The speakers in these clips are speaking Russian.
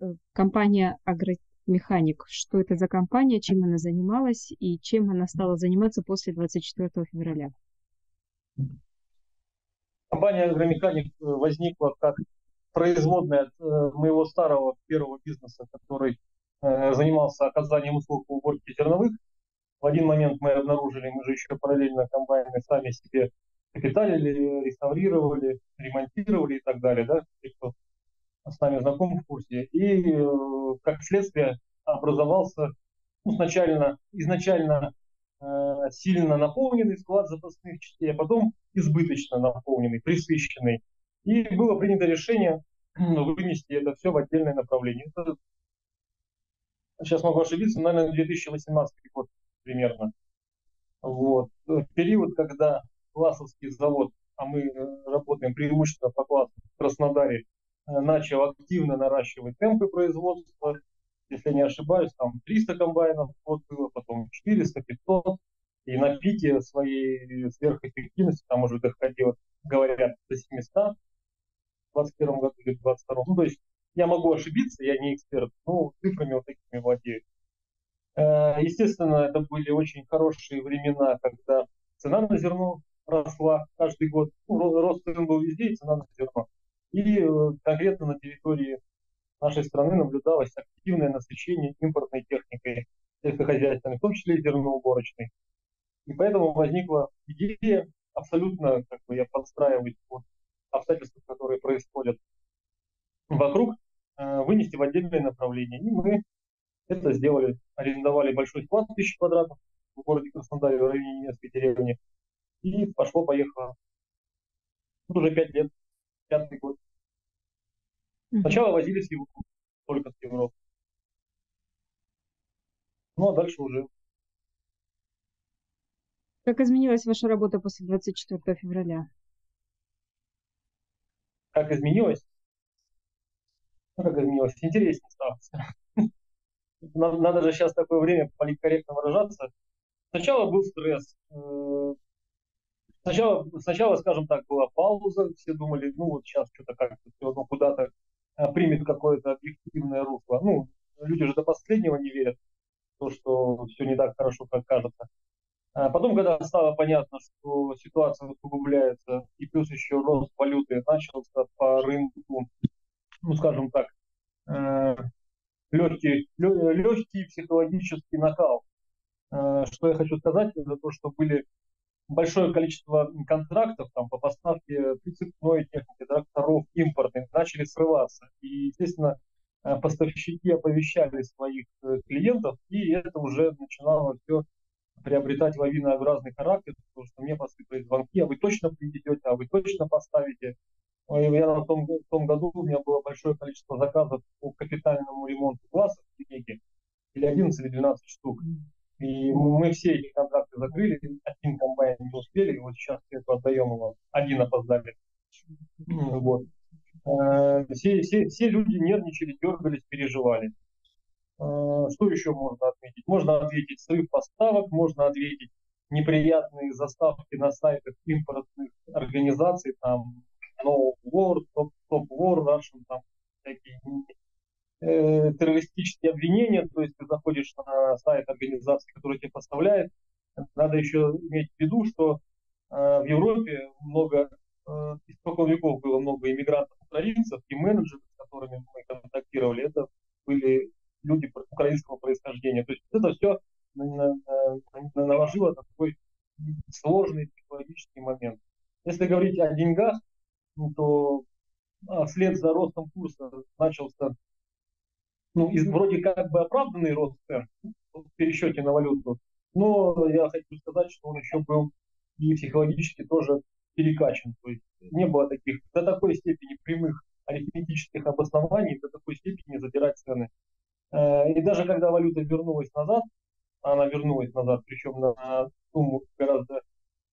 э, компания «Агромеханик». Что это за компания, чем она занималась и чем она стала заниматься после 24 февраля? Компания «Агромеханик» возникла как производная от э, моего старого первого бизнеса, который э, занимался оказанием услуг по уборке зерновых. В один момент мы обнаружили, мы же еще параллельно комбайны сами себе капиталили, реставрировали, ремонтировали и так далее, да, те, кто с нами знаком в курсе. И э, как следствие образовался ну, сначала, изначально э, сильно наполненный склад запасных частей, а потом избыточно наполненный, присыщенный. И было принято решение ну, вынести это все в отдельное направление. Это, сейчас могу ошибиться, наверное, 2018 год примерно. Вот. Период, когда Классовский завод, а мы э, работаем преимущественно по классу в Краснодаре, начал активно наращивать темпы производства. Если не ошибаюсь, там 300 комбайнов вот было, потом 400, 500. И на пике своей сверхэффективности там уже доходило, говорят, до 700 в 2021 году или 2022. Ну, то есть я могу ошибиться, я не эксперт, но цифрами вот такими владею. Э, естественно, это были очень хорошие времена, когда цена на зерно росла каждый год. Ну, рост цен был везде, и цена на зерно. И э, конкретно на территории нашей страны наблюдалось активное насыщение импортной техникой сельскохозяйственной, в том числе и зерноуборочной. И поэтому возникла идея, абсолютно как бы я подстраиваюсь под обстоятельства, которые происходят вокруг, э, вынести в отдельное направление. И мы это сделали, арендовали большой склад тысячи квадратов в городе Краснодаре, в районе немецкой деревни, и пошло-поехало. Тут уже пять лет, пятый год. Сначала возили с Европы, только с Европы. Ну, а дальше уже. Как изменилась ваша работа после 24 февраля? Как изменилась? Ну, как изменилось? Интереснее стало. Надо же сейчас такое время политкорректно выражаться. Сначала был стресс. Э, Сначала, сначала, скажем так, была пауза, все думали, ну вот сейчас что-то как-то ну, куда-то а, примет какое-то объективное русло. Ну, люди же до последнего не верят в то, что все не так хорошо, как кажется. А потом, когда стало понятно, что ситуация усугубляется, и плюс еще рост валюты начался по рынку, ну, скажем так, э, легкий, легкий психологический накал. Э, что я хочу сказать, это то, что были большое количество контрактов там, по поставке прицепной техники, тракторов импортных начали срываться. И, естественно, э, поставщики оповещали своих э, клиентов, и это уже начинало все приобретать лавинообразный характер, потому что мне посыпали звонки, а вы точно придете, а вы точно поставите. Я на том, в том году у меня было большое количество заказов по капитальному ремонту классов в или 11 или 12 штук. И мы все эти контракты закрыли, один комбайн не успели, и вот сейчас это отдаем его, один опоздали. Вот. Э, все, все, все люди нервничали, дергались, переживали. Э, что еще можно отметить? Можно ответить срыв поставок, можно ответить неприятные заставки на сайтах импортных организаций, там No War, Top, Top War, Russian, там всякие э, террористические обвинения, то есть ты заходишь на сайт организации, которая тебе поставляет, надо еще иметь в виду, что э, в Европе много, э, испокон веков было много иммигрантов украинцев, и менеджеры, с которыми мы контактировали, это были люди украинского происхождения. То есть это все наложило такой сложный психологический момент. Если говорить о деньгах, то а, вслед за ростом курса начался ну, из, вроде как бы оправданный рост цен в пересчете на валюту, но я хочу сказать, что он еще был и психологически тоже перекачан. То есть не было таких до такой степени прямых арифметических обоснований, до такой степени задирать цены. Э, и даже когда валюта вернулась назад, она вернулась назад, причем на сумму гораздо,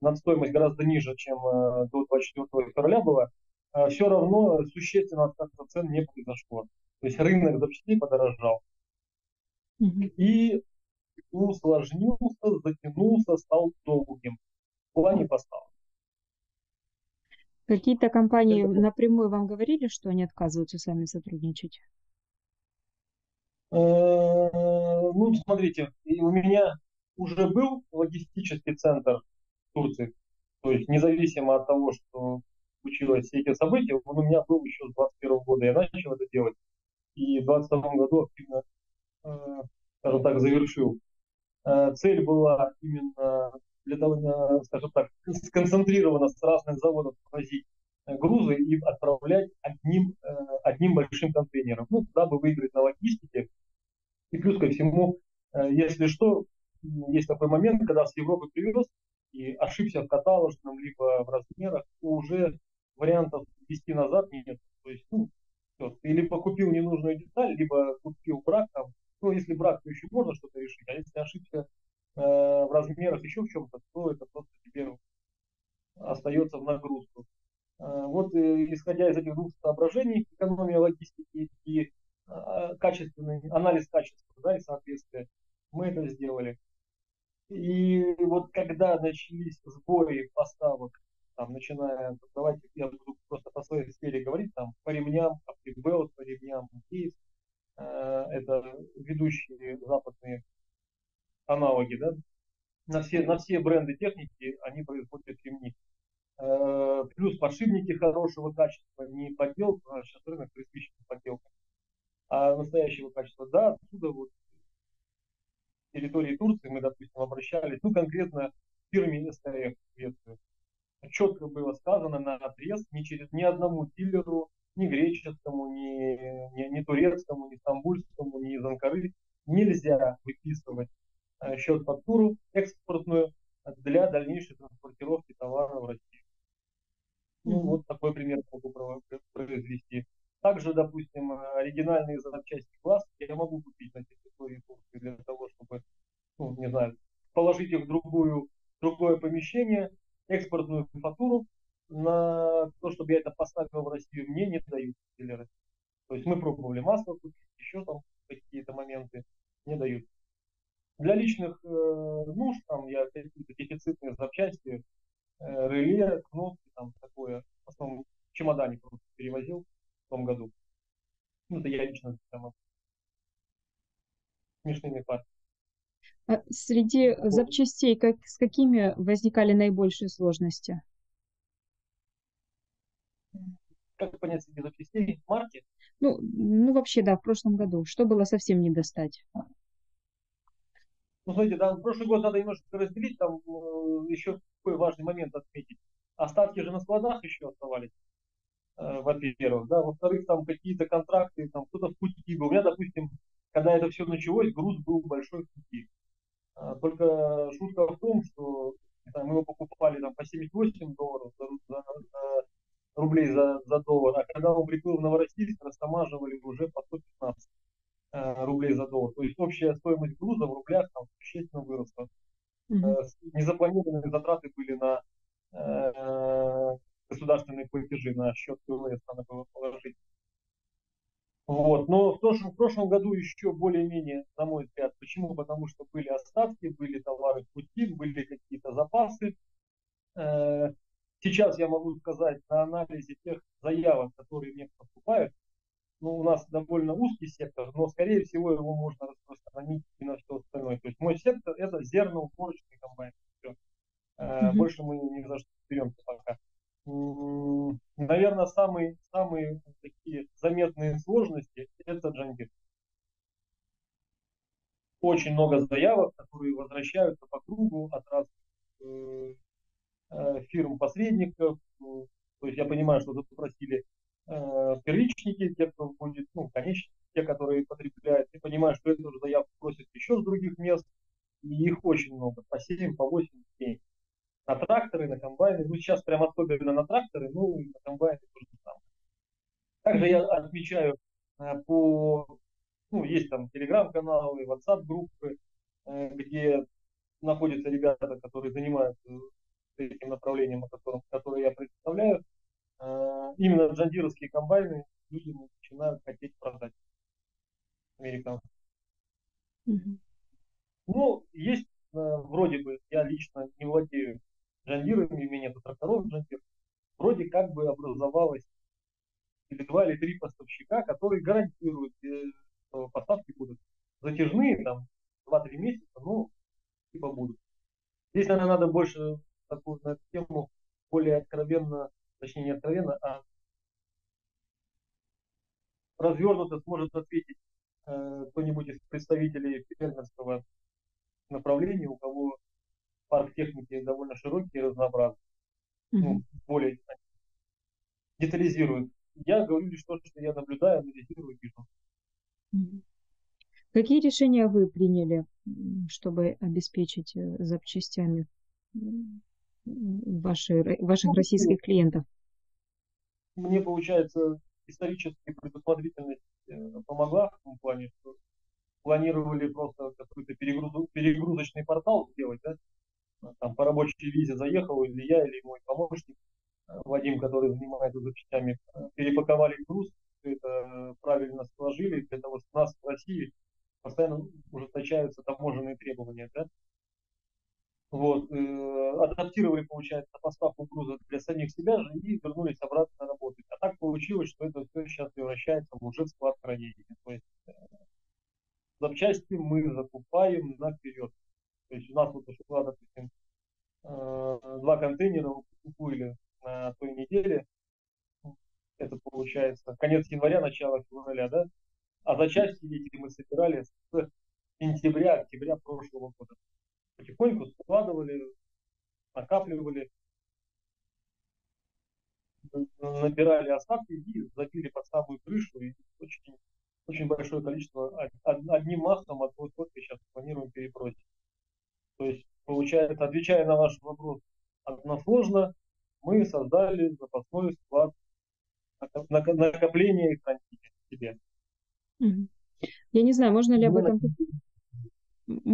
на стоимость гораздо ниже, чем э, до 24 февраля была, э, все равно существенно отката цен не произошло. То есть рынок запчастей подорожал. Угу. И усложнился, затянулся, стал долгим в плане поставок. Какие-то компании Это... напрямую вам говорили, что они отказываются сами сотрудничать? Ну, смотрите, у меня уже был логистический центр в Турции. То есть независимо от того, что случилось все эти события, он у меня был еще с 21 года. Я начал это делать. И в 22 году активно, скажем так, завершил. Цель была именно для того, скажем так, сконцентрированно с разных заводов возить грузы и отправлять одним, э, одним большим контейнером, ну, дабы выиграть на логистике. И плюс ко всему, э, если что, есть такой момент, когда с Европы привез и ошибся в каталожном, либо в размерах, уже вариантов вести назад нет. То есть, ну, все, ты либо купил ненужную деталь, либо купил брак там. Ну, если брак, то еще можно что-то решить, а если ошибся э, в размерах еще в чем-то, то это просто тебе остается в нагрузку. Э, вот э, исходя из этих двух соображений, экономия логистики и э, качественный анализ качества да, и соответствия, мы это сделали. И вот когда начались сбои поставок, там, начиная, давайте я буду просто по своей сфере говорить, там, по ремням, Априбелт, по ремням Кейс, э, это ведущие западные аналоги, да, на все, на все бренды техники они производят ремни. Э, плюс подшипники хорошего качества, не подделка, а сейчас рынок присвящен подделкам, а настоящего качества. Да, отсюда вот территории Турции мы, допустим, обращались, ну, конкретно в фирме СТФ в Швецию. Четко было сказано на отрез ни через ни одному дилеру, ни греческому, ни, ни, ни турецкому, ни стамбульскому, ни из Анкары нельзя выписывать э, счет-фактуру экспортную для дальнейшей транспортировки товара в Россию. Ну, вот такой пример могу произвести. Также, допустим, оригинальные запчасти класса я могу купить на территории Турции для того, чтобы, ну, не знаю, положить их в другую, другое помещение, экспортную фактуру на то, чтобы я это поставил в Россию, мне не дают дилеры. То есть мы пробовали масло купить, еще там какие-то моменты, не дают. Для личных э, нужд, там я какие-то дефицитные запчасти Э, реле, кнопки, там такое. В основном в чемодане просто перевозил в том году. Ну, это я лично там смешными партиями. А среди запчастей как, с какими возникали наибольшие сложности? Как понять среди запчастей? Марки? Ну, ну, вообще, да, в прошлом году. Что было совсем не достать? Ну, смотрите, да, прошлый год надо немножко разделить, там э, еще такой важный момент отметить. Остатки же на складах еще оставались, э, во-первых, да, во-вторых, там какие-то контракты, там кто-то в пути был. У меня, допустим, когда это все началось, груз был большой в пути. А, только шутка в том, что знаю, мы его покупали там по 78 долларов за, за, за, рублей за, за доллар, а когда он приплыл в Новороссийск, растамаживали уже по 115. Э, рублей за доллар. То есть общая стоимость груза в рублях там существенно выросла. Mm-hmm. Незапланированные затраты были на э, государственные платежи, на счет ПВС надо было положить. Вот. Но в прошлом, в прошлом году еще более-менее, на мой взгляд, почему? Потому что были остатки, были товары в пути, были какие-то запасы. Сейчас я могу сказать на анализе тех заявок, которые мне поступают, ну, у нас довольно узкий сектор, но, скорее всего, его можно распространить и на все остальное. То есть мой сектор – это зерноуборочный комбайн. Все. Mm-hmm. Больше мы ни за что беремся пока. Наверное, самые, самые такие заметные сложности – это джангир. Очень много заявок, которые возвращаются по кругу от разных э, э фирм-посредников. То есть я понимаю, что запросили э, первичники, те, кто будет, ну, конечно, те, которые потребляют, и понимают, что эту заявку просят еще с других мест, и их очень много, по 7, по 8 дней. На тракторы, на комбайны, ну, сейчас прям особенно на тракторы, ну, и на комбайны тоже самое. Также я отмечаю э, по, ну, есть там телеграм-каналы, WhatsApp-группы, э, где находятся ребята, которые занимаются этим направлением, о котором, которое я представляю, Э, именно джандировские комбайны люди начинают хотеть продать американцам. Mm-hmm. Ну, есть э, вроде бы, я лично не владею джандирами, у меня нет тракторов джандир, вроде как бы образовалось или два или три поставщика, которые гарантируют, э, что поставки будут. затяжные, там, 2-3 месяца, ну, типа будут. Здесь, наверное, надо больше такую на эту тему более откровенно, точнее не откровенно, а развернуто сможет ответить э, кто-нибудь из представителей фермерского направления, у кого парк техники довольно широкий и разнообразный, mm-hmm. ну, более детализирует. Я говорю лишь то, что я наблюдаю, анализирую, вижу. Mm-hmm. Какие решения вы приняли, чтобы обеспечить э, запчастями ваши, ваших ну, российских клиентов? Мне, получается, исторически предусмотрительность э, помогла в том плане, что планировали просто какой-то перегруз, перегрузочный портал сделать, да? Там по рабочей визе заехал, или я, или мой помощник, э, Вадим, который занимается запчастями, перепаковали груз, все это правильно сложили для того, чтобы у нас в России постоянно ужесточаются таможенные требования, да? Вот, э, адаптировали, получается, поставку груза для самих себя же и вернулись обратно работать. А так получилось, что это все сейчас превращается в уже склад хранения. То есть э, запчасти мы закупаем наперед. То есть у нас вот ушло, допустим, э, два контейнера купили на той неделе. Это получается конец января, начало февраля, да? А запчасти эти мы собирали с сентября, октября прошлого года. Потихоньку складывали, накапливали, набирали остатки и забили под самую крышу. И очень, очень большое количество, одним махом, одной ходкой сейчас планируем перебросить. То есть, получается, отвечая на ваш вопрос односложно, мы создали запасной склад накопления и хранения себе. Я не знаю, можно ли об этом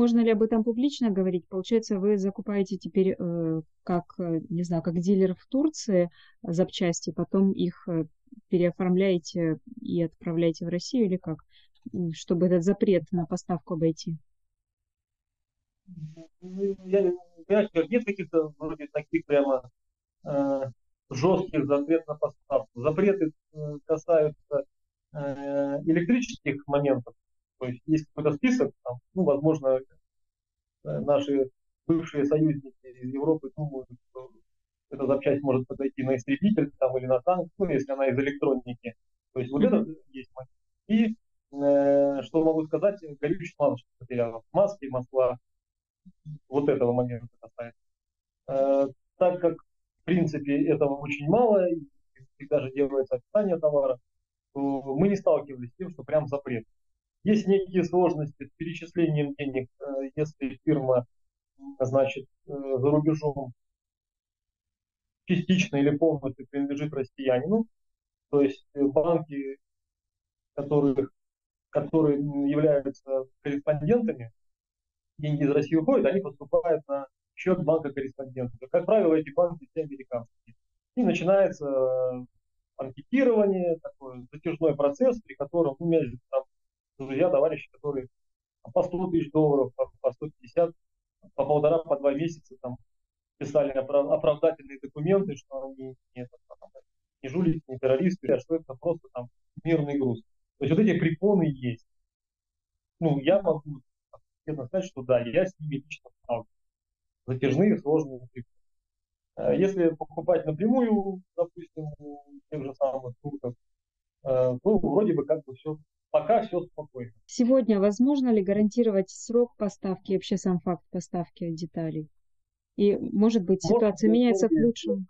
можно ли об этом публично говорить? Получается, вы закупаете теперь э, как, э, не знаю, как дилер в Турции запчасти, потом их э, переоформляете и отправляете в Россию или как? Чтобы этот запрет на поставку обойти? Ну, я, понимаешь, нет каких-то вроде таких прямо э, жестких запретов на поставку. Запреты э, касаются Э, электрических моментов. То есть есть какой-то список, там, ну, возможно, э, наши бывшие союзники из Европы думают, что эта запчасть может подойти на истребитель там, или на танк, ну, если она из электроники. То есть вот это есть. И э, что могу сказать, горючий смазочных материалов, маски, масла, вот этого момента касается. Э, так как, в принципе, этого очень мало, и всегда же делается описание товара, мы не сталкивались с тем, что прям запрет. Есть некие сложности с перечислением денег, э, если фирма, значит, э, за рубежом частично или полностью принадлежит россиянину, то есть э, банки, которые, которые являются корреспондентами, деньги из России уходят, они поступают на счет банка корреспондента. Как правило, эти банки все американские. И начинается анкетирование, такой затяжной процесс, при котором ну, у меня там друзья, товарищи, которые по 100 тысяч долларов, по, по 150, по полтора, по два месяца там писали оправдательные документы, что они не, не жулики, не террористы, а что это просто там мирный груз. То есть вот эти препоны есть. Ну, я могу честно сказать, что да, я с ними лично сталкиваюсь. Затяжные, сложные препоны. Э, если покупать напрямую, допустим, у тех же самых турков, э, то вроде бы как бы все, пока все спокойно. Сегодня возможно ли гарантировать срок поставки, вообще сам факт поставки деталей? И, может быть, ситуация можно меняется к лучшему?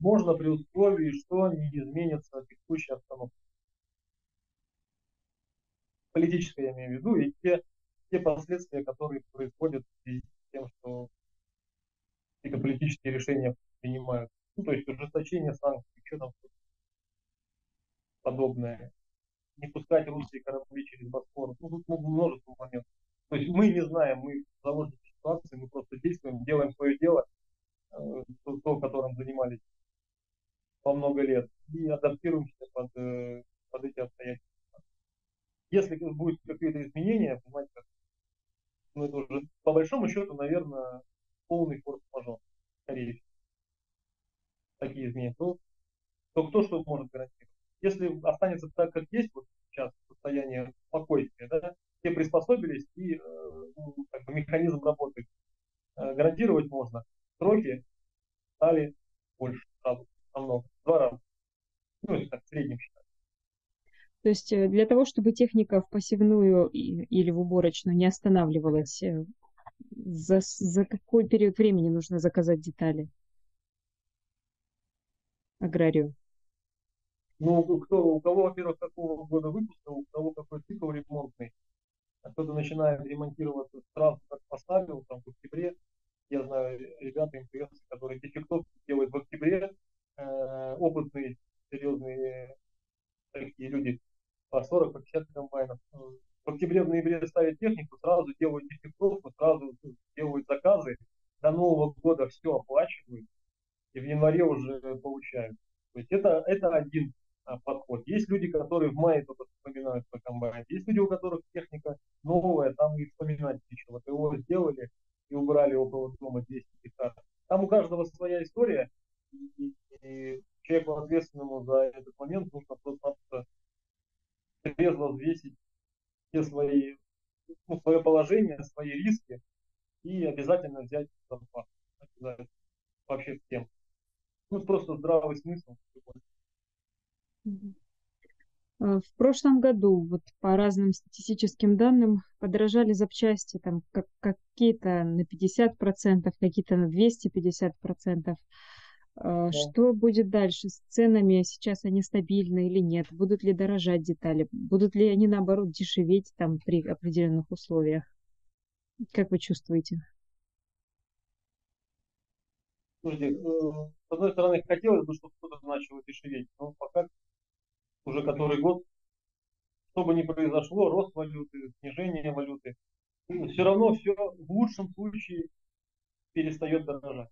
Можно при условии, что не изменится текущая обстановка. Политическая я имею в виду, и те, те последствия, которые происходят с тем, что какие-то политические решения принимают. Ну, то есть ужесточение санкций, что там подобное. Не пускать русские корабли через Босфор. Ну, тут множество моментов. То есть мы не знаем, мы заложники ситуации, мы просто действуем, делаем свое дело, э, то, то, которым занимались по много лет, и адаптируемся под, э, под эти обстоятельства. Если будут какие-то изменения, понимаете, ну это уже по большому счету, наверное, полный форс-мажор, скорее всего. Такие изменения. То, то кто что может гарантировать? Если останется так, как есть вот сейчас состояние спокойствие. Да? Все приспособились, и э, ну, как бы механизм работы э, гарантировать можно. Сроки стали больше сразу, намного, два раза. Ну, если так в среднем. То есть э, для того, чтобы техника в посевную или в уборочную не останавливалась, э, за, за какой период времени нужно заказать детали аграрию? Ну, кто, у кого, во-первых, какого года выпуска, у кого какой цикл ремонтный. А кто-то начинает ремонтироваться сразу, как поставил, там, в октябре. Я знаю ребята, интересы, которые дефектовки делают в октябре. Э, опытные, серьезные такие люди по 40, по 50 комбайнов. В октябре, в ноябре ставят технику, сразу делают дефектовку, сразу делают заказы. До Нового года все оплачивают и в январе уже получают. То есть это, это один а, подход. Есть люди, которые в мае только вспоминают про комбайн. Есть люди, у которых техника новая, там и вспоминать нечего. Вот его сделали и убрали около дома 200 гектаров. Там у каждого своя история. И, и человеку ответственному за этот момент нужно просто трезво взвесить все свои, ну, свое положение, свои риски и обязательно взять зарплату. Вообще всем. Ну, просто здравый смысл. В прошлом году, вот по разным статистическим данным, подорожали запчасти там как, какие-то на 50%, какие-то на 250%. Да. Что будет дальше с ценами? Сейчас они стабильны или нет? Будут ли дорожать детали? Будут ли они, наоборот, дешеветь там при определенных условиях? Как вы чувствуете? Слушайте, э, с одной стороны, хотелось бы, чтобы кто-то начал дешеветь, но пока уже который год, что бы ни произошло, рост валюты, снижение валюты, все равно все в лучшем случае перестает дорожать.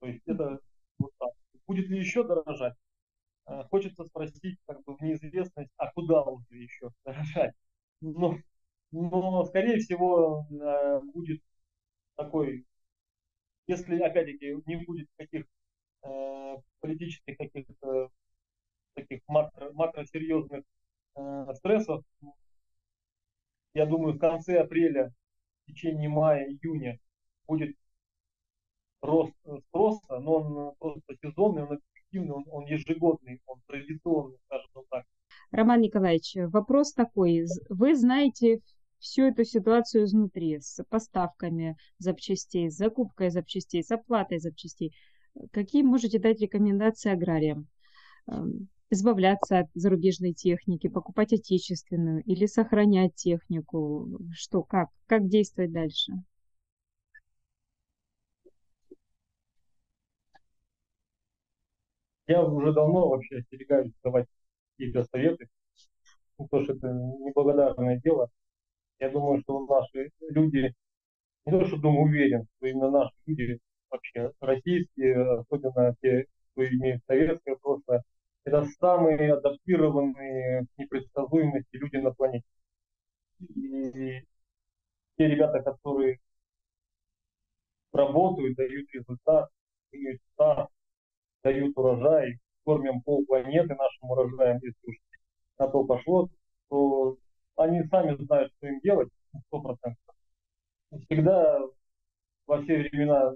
То есть это вот так. Будет ли еще дорожать? Э, хочется спросить как бы в неизвестность, а куда уже еще дорожать? Но, но скорее всего э, будет такой если, опять-таки, не будет каких э, политических каких-то таких макро, макросерьезных э, стрессов, я думаю, в конце апреля, в течение мая, июня будет рост спроса, но он просто сезонный, он эффективный, он, он ежегодный, он традиционный, скажем так. Роман Николаевич, вопрос такой. Вы знаете всю эту ситуацию изнутри, с поставками запчастей, с закупкой запчастей, с оплатой запчастей. Какие можете дать рекомендации аграриям? Избавляться от зарубежной техники, покупать отечественную или сохранять технику? Что, как? Как действовать дальше? Я уже давно вообще остерегаюсь давать какие-то советы, потому что это неблагодарное дело. Я думаю, что наши люди, не то что думаю, уверен, что именно наши люди вообще российские, особенно те, кто имеет советское прошлое, это самые адаптированные к непредсказуемости люди на планете. И те ребята, которые работают, дают результат, имеют старт, дают урожай, кормим пол планеты нашим урожаем, если уж на то пошло, то они сами знают, что им делать, сто процентов. Всегда во все времена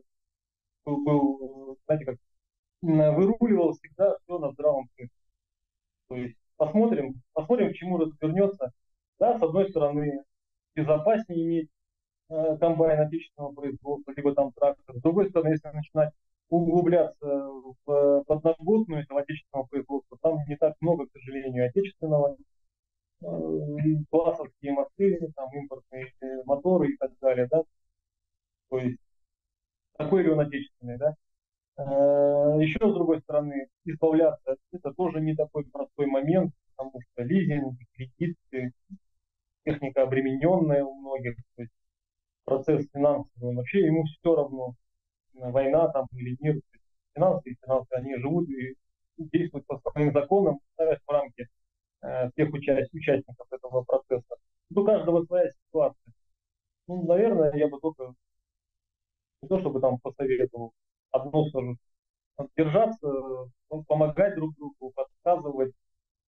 был, был, знаете, как выруливал всегда все на здравом смысле. То есть посмотрим, посмотрим, к чему развернется. Да, с одной стороны, безопаснее иметь э, комбайн отечественного производства, либо там трактор. С другой стороны, если начинать углубляться в подноготную этого отечественного производства, там не так много, к сожалению, отечественного классовские мосты, там импортные моторы и так далее, да, то есть такой ли он отечественный, да. Э, Еще с другой стороны, избавляться, это тоже не такой простой момент, потому что лизинг, кредиты, техника обремененная у многих, то есть процесс финансовый, вообще ему все равно, война там или мир, финансы финансы, они живут и действуют по своим законам, ставят в рамки Э, всех участ, участников этого процесса. У каждого своя ситуация. Ну, наверное, я бы только не то чтобы там посоветовал, одно держаться, ну, помогать друг другу, подсказывать,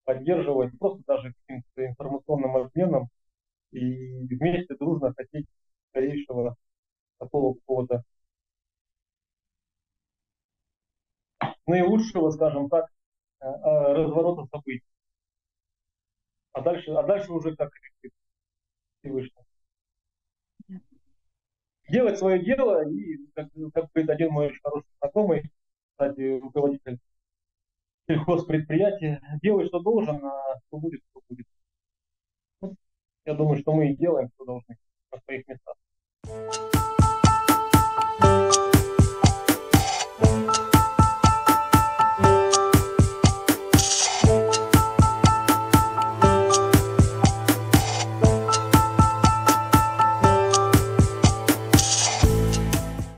поддерживать, просто даже каким-то информационным обменом и вместе дружно хотеть скорейшего такого какого-то наилучшего, скажем так, э, э, разворота событий. А дальше, а дальше уже как решит Всевышний. Делать свое дело, и, как, как говорит один мой очень хороший знакомый, кстати, руководитель сельхозпредприятия, делай, что должен, а что будет, что будет. Вот, я думаю, что мы и делаем, что должны на своих местах.